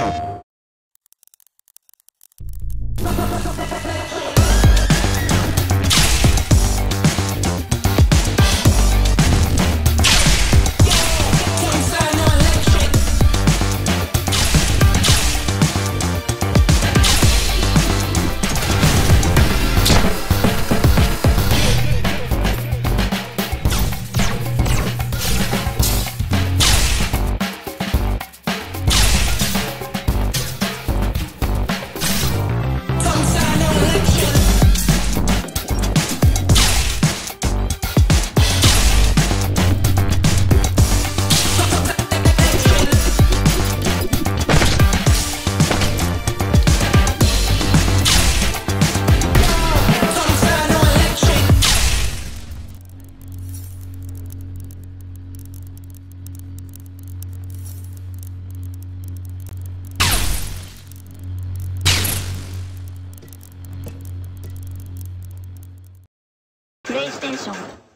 Oh. イステーション